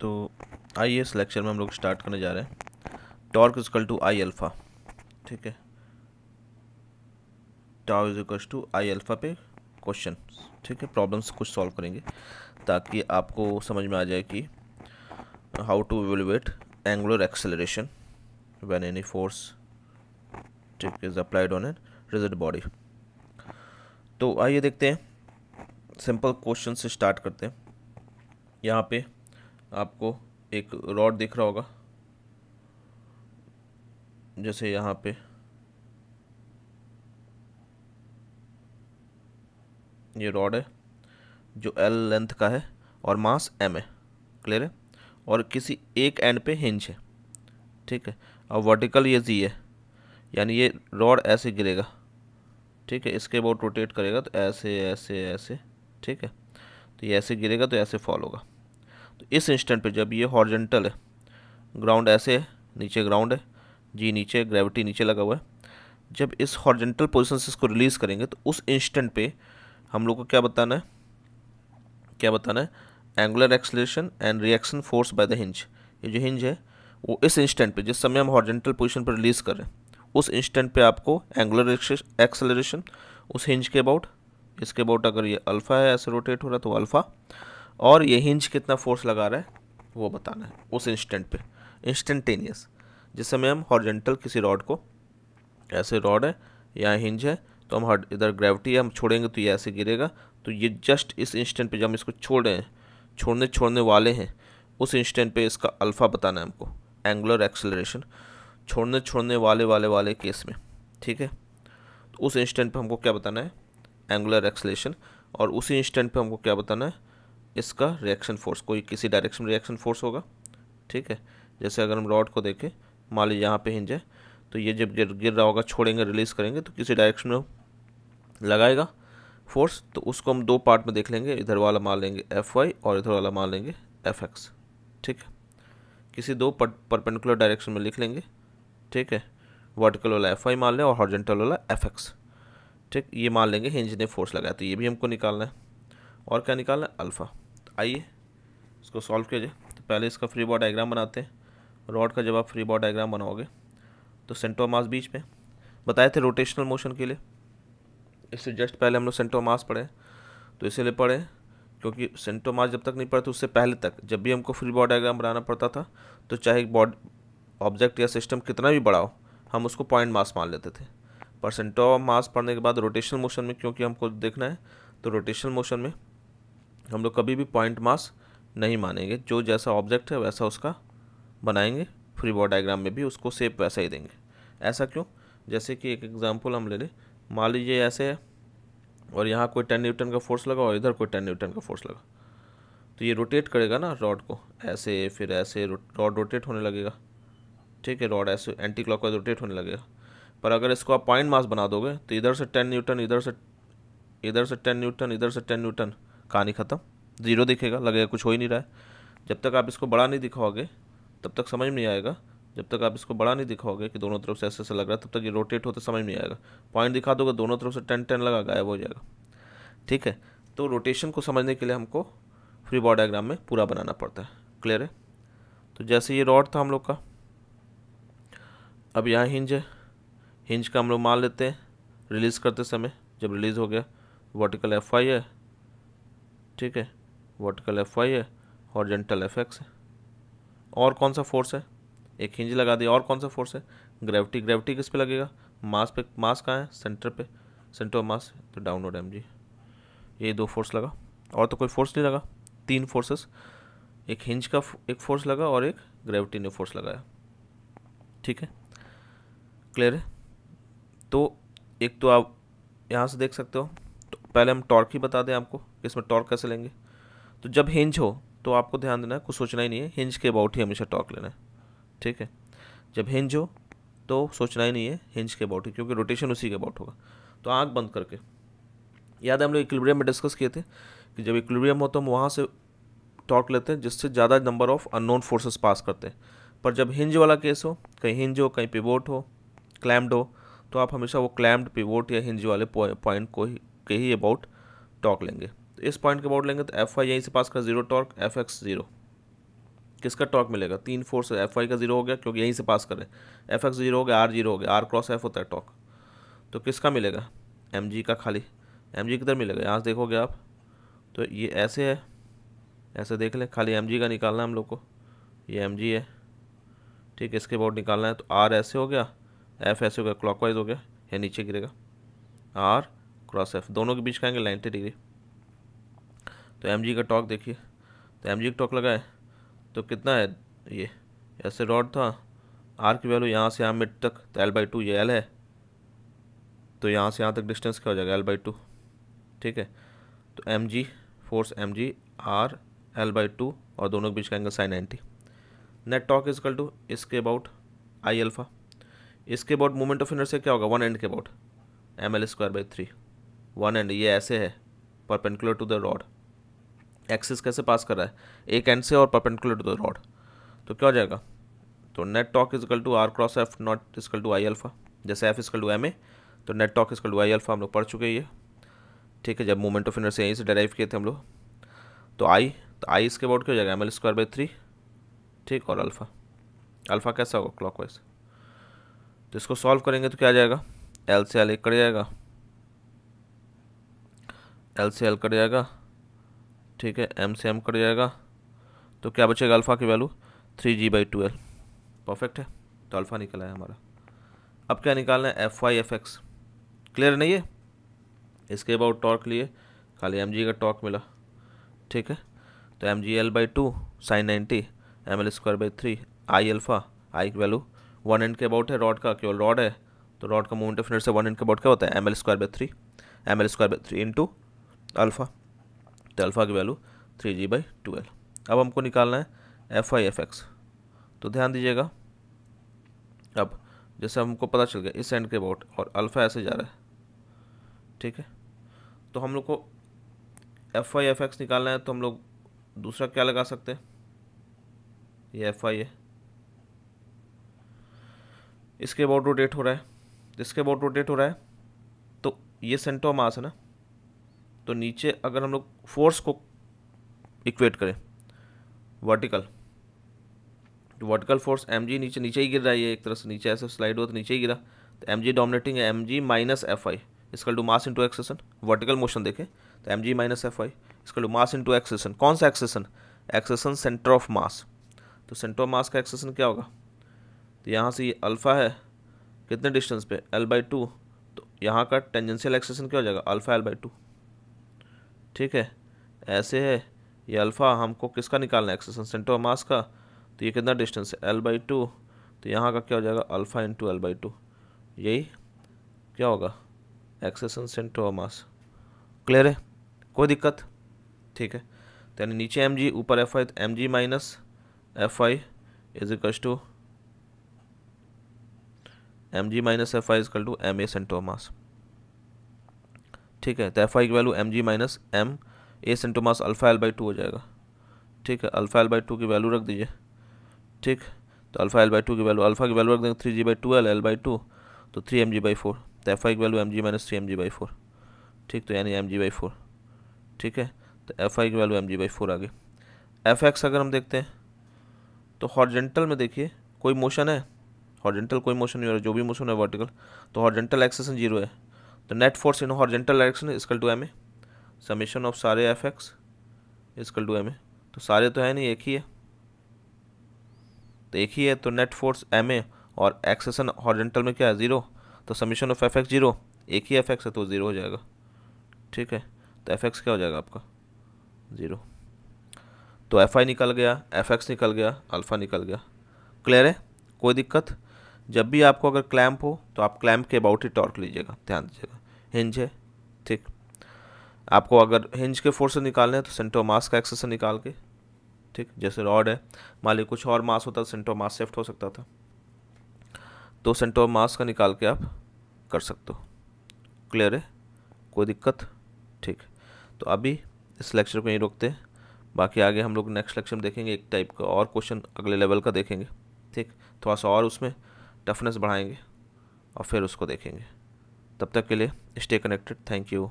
तो आइए इस लेक्चर में हम लोग स्टार्ट करने जा रहे हैं। Torque is equal to I alpha ठीक है? Tau is equal to I alpha पे क्वेश्चन ठीक है? प्रॉब्लम्स कुछ सॉल्व करेंगे, ताकि आपको समझ में आ जाए कि how to evaluate angular acceleration when any force ठीक is applied on an rigid body तो आइए देखते हैं सिंपल क्वेश्चन से स्टार्ट करते हैं। यहाँ पे आपको एक रॉड दिख रहा होगा। जैसे यहाँ पे। ये रॉड है, जो एल लेंथ का है और मास एम है। क्लियर है? और किसी एक एंड पे हिंज है। ठीक है? और वर्टिकल ये जी है। यानी ये रॉड ऐसे गिरेगा। ठीक है? इसके अबाउट रोटेट करेगा तो ऐसे ऐसे ऐसे। ठीक है? तो ये ऐसे गिरेगा तो ऐसे फॉल होगा। तो इस इंस्टेंट पे जब ये हॉर्जेंटल है, ग्राउंड ऐसे है, नीचे ग्राउंड है, जी नीचे, ग्रेविटी नीचे लगा हुआ है, जब इस हॉर्जेंटल पोजिशन से इसको रिलीज़ करेंगे तो उस इंस्टेंट पे हम लोग को क्या बताना है? क्या बताना है? Angular acceleration and reaction force by the hinge. ये जो हिंज है, वो इस इंस्टेंट पे, जिस समय हम हॉर्जेंटल पोजिशन पर रिलीज़ कर रहे हैं, उस इंस्टेंट पे आपको एंगुलर एक्सेलरेशन, उस हिंज के अबाउट इसके अबाउट अगर ये अल्फ़ा है, ऐसे रोटेट हो रहा है तो अल्फ़ा और ये हिंज कितना फोर्स लगा रहा है, वो बताना है, उस इंस्टेंट पे इंस्टेंटेनियस जिस समय हम हॉर्जेंटल किसी रॉड को, ऐसे रॉड है, या हिंज है तो हम इधर ग्रेविटी है, हम छोड़ेंगे तो ये ऐसे गिरेगा तो ये जस्ट इस इंस्टेंट पे जब हम इसको छोड़ रहे हैं, छोड़ने छोड़ने वाले हैं, उस इंस्टेंट पे इसका अल्फ़ा बताना है हमको एंगुलर एक्सेलरेशन छोड़ने छोड़ने वाले वाले वाले केस में, ठीक है? तो उस इंस्टेंट पे हमको क्या बताना है? एंगुलर एक्सलेशन और उसी इंस्टेंट पे हमको क्या बताना है? इसका रिएक्शन फोर्स कोई किसी डायरेक्शन में रिएक्शन फोर्स होगा, ठीक है? जैसे अगर हम रॉड को देखें, मान लीजिए यहाँ पे हिंज है तो ये जब गिर गिर रहा होगा, छोड़ेंगे रिलीज़ करेंगे तो किसी डायरेक्शन में लगाएगा फोर्स तो उसको हम दो पार्ट में देख लेंगे, इधर वाला मान लेंगे एफ़ वाई और इधर वाला मान लेंगे एफ़ एक्स ठीक है? किसी दो परपेंडिकुलर डायरेक्शन में लिख लेंगे, ठीक है? वर्टिकल वाला एफ़ वाई मान लें और हॉर्जेंटल वाला एफ़ एक्स ठीक? ये मान लेंगे हिंज ने फोर्स लगाया तो ये भी हमको निकालना है। और क्या निकालना है? अल्फ़ा आइए, इसको सॉल्व किया जाए तो पहले इसका फ्री बॉड डायग्राम बनाते हैं। रॉड का जब आप फ्री बॉड डायग्राम बनाओगे तो सेंटर मास बीच में। बताए थे रोटेशनल मोशन के लिए? इससे जस्ट पहले हम लोग सेंटर मास पढ़े तो इसीलिए पढ़े क्योंकि सेंटर मास जब तक नहीं पढ़े तो उससे पहले तक, जब भी हमको फ्री बॉड डायग्राम बनाना पड़ता था तो चाहे एक बॉड ऑब्जेक्ट या सिस्टम कितना भी बड़ा हो, हम उसको पॉइंट मास मान लेते थे। पर सेंटर मास पढ़ने के बाद रोटेशनल मोशन में, क्योंकि हमको देखना है तो रोटेशनल मोशन में हम लोग कभी भी पॉइंट मास नहीं मानेंगे। जो जैसा ऑब्जेक्ट है, वैसा उसका बनाएँगे। फ्री बॉड डायग्राम में भी उसको सेप वैसा ही देंगे। ऐसा क्यों? जैसे कि एक एग्जांपल हम ले लें। मान लीजिए ऐसे है, और यहाँ कोई टेन न्यूटन का फोर्स लगा, और इधर कोई टेन न्यूटन का फोर्स लगा। तो ये रोटेट करेगा ना रॉड को। ऐसे, फिर ऐसे रॉड रोटेट होने लगेगा। ठीक है रॉड ऐसे एंटी क्लॉक रोटेट होने लगेगा। पर अगर इसको आप पॉइंट मास बना दोगे तो इधर से टेन न्यूटन इधर से इधर से टेन न्यूटन इधर से टेन न्यूटन कहानी ख़त्म। ज़ीरो दिखेगा, लगेगा कुछ हो ही नहीं रहा है। जब तक आप इसको बड़ा नहीं दिखाओगे, तब तक समझ नहीं आएगा। जब तक आप इसको बड़ा नहीं दिखाओगे कि दोनों तरफ़ से ऐसे ऐसे लग रहा है, तब तक ये रोटेट होते समझ नहीं आएगा। पॉइंट दिखा दोगे, दोनों तरफ़ से टेन टेन लगा, गायब हो जाएगा। ठीक है? तो रोटेशन को समझने के लिए हमको फ्री बॉड डायग्राम में पूरा बनाना पड़ता है। क्लियर है? तो जैसे ये रॉड था हम लोग का, अब यहाँ हिंज है। हिंज का हम लोग मान लेते हैं रिलीज़ करते समय, जब रिलीज़ हो गया वर्टिकल एफ़ आई है ठीक है? वर्टिकल एफ़ वाई है हॉर्जेंटल एफ़ एक्स है। और कौन सा फोर्स है? एक हिंज लगा दिया और कौन सा फोर्स है? ग्रेविटी ग्रेविटी किस पे लगेगा? मास पे मास कहाँ है? सेंटर पे। सेंटर ऑफ़ मास तो डाउनवर्ड एम जी ये दो फोर्स लगा। और तो कोई फोर्स नहीं लगा। तीन फोर्सेस एक हिंज का एक फोर्स लगा और एक ग्रेविटी ने फोर्स लगाया। ठीक है? क्लियर है? तो एक तो आप यहाँ से देख सकते हो। तो पहले हम टॉर्क ही बता दें आपको। इसमें टॉर्क कैसे लेंगे? तो जब हिंज हो तो आपको ध्यान देना है, कुछ सोचना ही नहीं है। हिंज के अबाउट ही हमेशा टॉर्क लेना है। ठीक है? जब हिंज हो तो सोचना ही नहीं है हिंज के अबाउट ही, क्योंकि रोटेशन उसी के अबाउट होगा। तो आँख बंद करके। याद है हम लोग इक्विलिब्रियम में डिस्कस किए थे कि जब इक्विलिब्रियम हो तो हम वहाँ से टॉर्क लेते हैं, जिससे ज़्यादा number of unknown forces pass करते हैं। पर जब हिंज वाला केस हो, कहीं हिंज हो, कहीं पिवोट हो क्लैम्ड हो तो आप हमेशा वो क्लैम्ड पिवोट या हिंज वाले पॉइंट को ही, के ही अबाउट टॉर्क लेंगे। तो इस पॉइंट के अबाउट लेंगे तो एफ़ आई यहीं से पास कर zero torque F X zero किसका टॉक मिलेगा? तीन फोर्स एफ़ वाई का ज़ीरो हो गया, क्योंकि यहीं से पास करें एफ़ एक्स ज़ीरो हो गया आर ज़ीरो हो गया आर क्रॉस एफ़ होता है टॉक तो किसका मिलेगा? एम जी का खाली। एम जी किधर मिलेगा? यहाँ से देखोगे आप। तो ये ऐसे है। ऐसे देख लें। खाली एम जी का निकालना है हम लोग को। ये एम जी है। ठीक है इसके बोर्ड निकालना है। तो आर ऐसे हो गया। एफ़ ऐसे हो गया। क्लॉकवाइज हो गया। या नीचे गिरेगा। आर क्रॉस एफ़ दोनों के बीच का एंगल नाइन्टी डिग्री तो एम का टॉक देखिए। तो एम का टॉक लगाए तो कितना है ये? ऐसे रॉड था आर की वैल्यू यहाँ से यहाँ मिड तक तो एल बाई टू ये एल है। तो यहाँ से यहाँ तक डिस्टेंस क्या हो जाएगा? एल बाई टू ठीक है? तो M G force M G R L by two और दोनों के बीच का angle sine ninety net torque is equal to इसके अबाउट आई अल्फ़ा इसके अबाउट मोमेंट ऑफ़ इनर्शिया क्या होगा? वन एंड के about M L square by three one end ये ऐसे है perpendicular to the rod axis कैसे पास कर रहा है? एक एंड से और परपेंडिकुलर टू द रॉड तो क्या हो जाएगा? तो net torque is equal to R cross F not is equal to I alpha जैसे F is equal to M A तो net torque is equal to I alpha हम लोग पढ़ चुके हैं ठीक है, जब मोमेंट ऑफ़ इनर्शिया यहीं से डेराइव किए थे हम लोग। तो आई तो आई इसके अबाउट क्या हो जाएगा? M L square by three ठीक, और अल्फ़ा अल्फ़ा कैसा होगा? क्लॉक वाइज तो इसको सॉल्व करेंगे तो क्या आ जाएगा? एल से एल एक कट जाएगा। एल से एल कट जाएगा। ठीक है एम से एम कट जाएगा। तो क्या बचेगा अल्फ़ा की value three G by twelve perfect है। तो अल्फ़ा निकला है हमारा। अब क्या निकालना है? F Y F X clear नहीं है? इसके अबाउट टॉर्क लिए। खाली एम जी का टॉर्क मिला। ठीक है। तो M G L by two sine ninety M L square by three I alpha I की वैल्यू वन एंड के अबाउट है रॉड का, केवल रॉड है। तो रॉड का मूवमेंट ऑफ़ से वन एंड के अबाउट क्या होता है? M L square by three M L square by three into alpha तो अल्फ़ा की value three G by twelve. अब हमको निकालना है एफ़ आई एफ़ एक्स तो ध्यान दीजिएगा। अब जैसे हमको पता चल गया, इस एंड के अबाउट और अल्फ़ा ऐसे जा रहा है। ठीक है? तो हम लोग को एफ़ आई एफ़ एक्स निकालना है तो हम लोग दूसरा क्या लगा सकते हैं? ये एफ़ आई है। इसके अबाउट रोटेट हो रहा है। इसके अबाउट रोटेट हो रहा है तो ये सेंटर मास है ना? तो नीचे अगर हम लोग फोर्स को इक्वेट करें वर्टिकल तो वर्टिकल फोर्स एम जी नीचे नीचे ही गिर रहा है ये एक तरह से, नीचे ऐसे स्लाइड हुआ तो नीचे ही गिरा। तो एम जी डोमिनेटिंग है M G minus F I इसका to mass into acceleration vertical motion देखें तो M G minus F I इसका टू मास इंटू एक्सेसन कौन सा एक्सेसन एक्सेसन सेंटर ऑफ़ मास तो सेंटर ऑफ़ मास का एक्सेसन क्या होगा? तो यहाँ से ये अल्फ़ा है, कितने डिस्टेंस पे? एल बाई टू तो यहाँ का टेंजेंशियल एक्सेसन क्या हो जाएगा? अल्फ़ा एल बाई टू ठीक है? ऐसे है, ये अल्फ़ा हमको किसका निकालना है? एक्सेसन सेंटर ऑफ़ मास का? तो ये कितना डिस्टेंस है? एल बाई टू तो यहाँ का क्या हो जाएगा? Alpha into L by two यही? क्या होगा? Acceleration centre of mass clear है? कोई दिक्कत? ठीक है। तो यानी नीचे एम जी ऊपर एफ़ आई तो M G minus F I is equal to M G minus F I is equal to M A centre of mass ठीक है तो एफ़ आई की value M G minus M A centre of mass alpha L by two हो जाएगा। ठीक है alpha L by two की value रख दीजिए। ठीक तो अल्फ़ा एल बाई टू की वैल्यू अल्फ़ा की वैल्यू रख देंगे three G by two L L by two तो three M G by four तो एफ़ आई की value M G minus three M G by four ठीक तो यानी एम जी बाई फोर ठीक है तो एफ़ आई की value M G by four आ गई। एफ़ एक्स अगर हम देखते हैं तो हॉर्जेंटल में देखिए, कोई मोशन है? हॉर्जेंटल कोई मोशन नहीं हो रहा, जो भी मोशन है वर्टिकल तो हॉर्जेंटल एक्सेसन ज़ीरो है। तो net force in horizontal direction is equal to M A summation of सारे F X is equal to M A तो सारे तो है नहीं, एक ही है। तो एक ही है तो नेट फोर्स एम ए और एक्सेसन हॉर्जेंटल में क्या है? ज़ीरो तो summation of F X zero एक ही एफ़ एक्स है तो ज़ीरो हो जाएगा। ठीक है? तो एफ़ एक्स क्या हो जाएगा आपका? ज़ीरो तो एफ़ आई निकल गया एफ़ एक्स निकल गया अल्फ़ा निकल गया। क्लियर है? कोई दिक्कत? जब भी आपको अगर क्लैम्प हो तो आप क्लैम्प के अबाउट ही टॉर्क लीजिएगा, ध्यान दीजिएगा। हिंज है, ठीक। आपको अगर हिंज के फोर्स से निकालने हैं तो सेंटो मास का एक्सेस निकाल के, ठीक, जैसे रॉड है। मान लीजिए कुछ और मास होता तो सेंटो मास शिफ्ट हो सकता था। तो सेंटो मास का निकाल के आप कर सकते हो। क्लियर है? कोई दिक्कत? ठीक। तो अभी इस लेक्चर को यहीं रोकते हैं। बाकी आगे हम लोग नेक्स्ट लेक्चर में देखेंगे एक टाइप का और क्वेश्चन अगले लेवल का देखेंगे। ठीक। थोड़ा सा और उसमें टफनेस बढ़ाएँगे और फिर उसको देखेंगे। तब तक के लिए स्टे कनेक्टेड थैंक यू